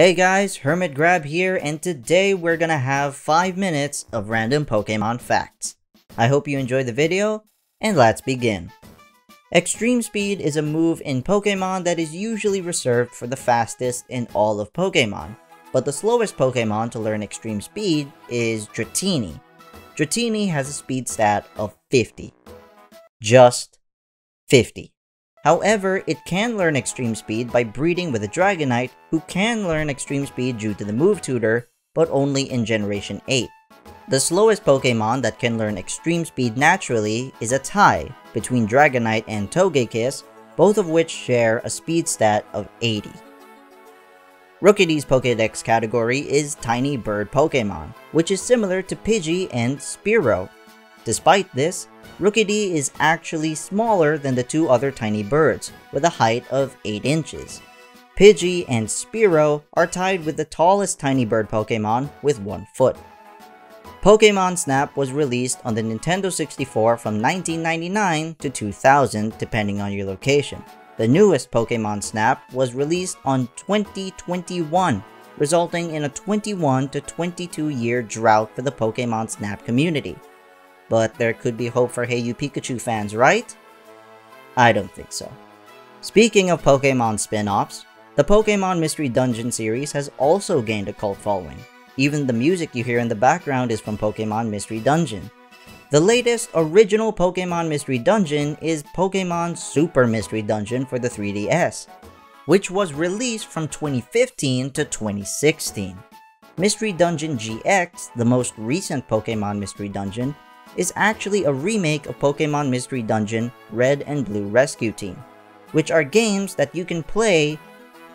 Hey guys, Hermit Grab here, and today we're gonna have 5 minutes of random Pokemon facts. I hope you enjoyed the video, and let's begin. Extreme Speed is a move in Pokemon that is usually reserved for the fastest in all of Pokemon, but the slowest Pokemon to learn Extreme Speed is Dratini. Dratini has a speed stat of 50. Just 50. However, it can learn Extreme Speed by breeding with a Dragonite who can learn Extreme Speed due to the move tutor, but only in Generation 8. The slowest Pokemon that can learn Extreme Speed naturally is a tie between Dragonite and Togekiss, both of which share a speed stat of 80. Rookidee's Pokedex category is Tiny Bird Pokemon, which is similar to Pidgey and Spearow. Despite this, Rookidee is actually smaller than the two other tiny birds, with a height of 8 inches. Pidgey and Spearow are tied with the tallest tiny bird Pokemon with 1 foot. Pokemon Snap was released on the Nintendo 64 from 1999 to 2000 depending on your location. The newest Pokemon Snap was released on 2021, resulting in a 21 to 22 year drought for the Pokemon Snap community. But there could be hope for Hey You Pikachu fans, right? I don't think so. Speaking of Pokemon spin-offs, the Pokemon Mystery Dungeon series has also gained a cult following. Even the music you hear in the background is from Pokemon Mystery Dungeon. The latest original Pokemon Mystery Dungeon is Pokemon Super Mystery Dungeon for the 3DS, which was released from 2015 to 2016. Mystery Dungeon DX, the most recent Pokemon Mystery Dungeon, is actually a remake of Pokemon Mystery Dungeon Red and Blue Rescue Team, which are games that you can play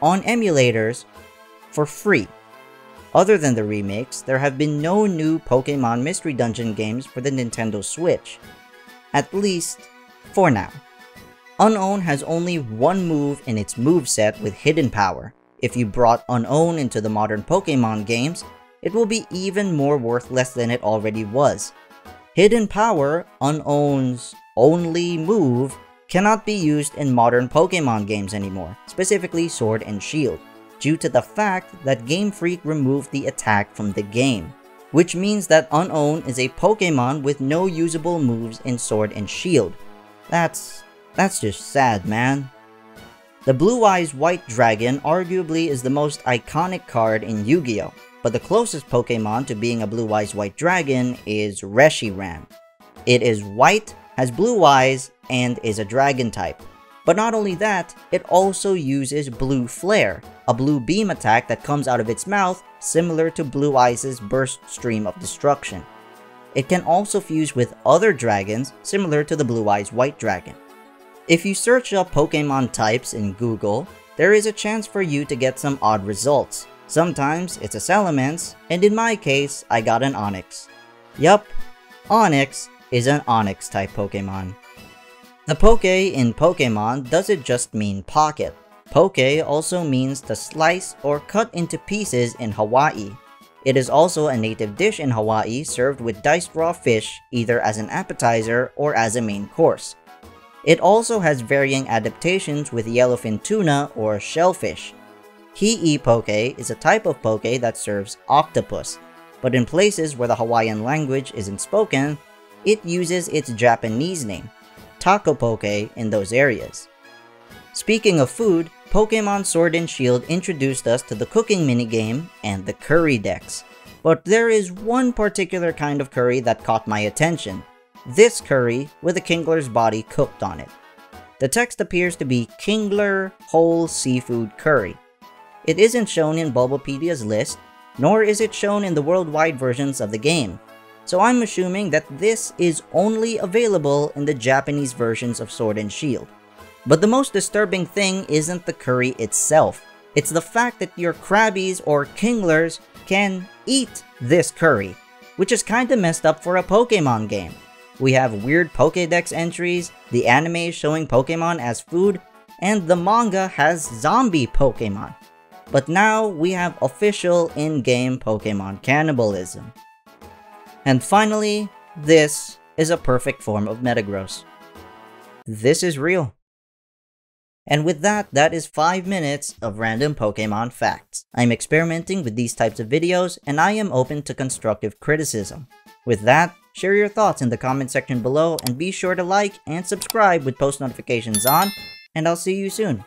on emulators for free. Other than the remakes, there have been no new Pokemon Mystery Dungeon games for the Nintendo Switch. At least, for now. Unown has only one move in its move set with Hidden Power. If you brought Unown into the modern Pokemon games, it will be even more worthless than it already was, Hidden Power, Unown's only move, cannot be used in modern Pokemon games anymore, specifically Sword and Shield, due to the fact that Game Freak removed the attack from the game. Which means that Unown is a Pokemon with no usable moves in Sword and Shield. That's... that's just sad, man. The Blue Eyes White Dragon arguably is the most iconic card in Yu-Gi-Oh! But the closest Pokemon to being a Blue Eyes White Dragon is Reshiram. It is white, has blue eyes, and is a dragon type. But not only that, it also uses Blue Flare, a blue beam attack that comes out of its mouth similar to Blue Eyes' burst stream of destruction. It can also fuse with other dragons similar to the Blue Eyes White Dragon. If you search up Pokemon types in Google, there is a chance for you to get some odd results. Sometimes it's a Salamence, and in my case, I got an Onix. Yup, Onix is an Onix type Pokemon. The Poke in Pokemon doesn't just mean pocket. Poke also means to slice or cut into pieces in Hawaii. It is also a native dish in Hawaii served with diced raw fish either as an appetizer or as a main course. It also has varying adaptations with yellowfin tuna or shellfish, He'e poke is a type of poke that serves octopus, but in places where the Hawaiian language isn't spoken, it uses its Japanese name, tako poke in those areas. Speaking of food, Pokemon Sword and Shield introduced us to the cooking minigame and the curry Dex. But there is one particular kind of curry that caught my attention. This curry with a Kingler's body cooked on it. The text appears to be Kingler Whole Seafood Curry, it isn't shown in Bulbapedia's list, nor is it shown in the worldwide versions of the game, so I'm assuming that this is only available in the Japanese versions of Sword and Shield. But the most disturbing thing isn't the curry itself, it's the fact that your Krabbys or Kinglers can eat this curry, which is kinda messed up for a Pokemon game. We have weird Pokedex entries, the anime showing Pokemon as food, and the manga has zombie Pokemon. But now we have official in-game Pokemon cannibalism. And finally, this is a perfect form of Metagross. This is real. And with that, that is 5 minutes of random Pokemon facts. I'm experimenting with these types of videos and I am open to constructive criticism. With that, share your thoughts in the comment section below and be sure to like and subscribe with post notifications on, and I'll see you soon.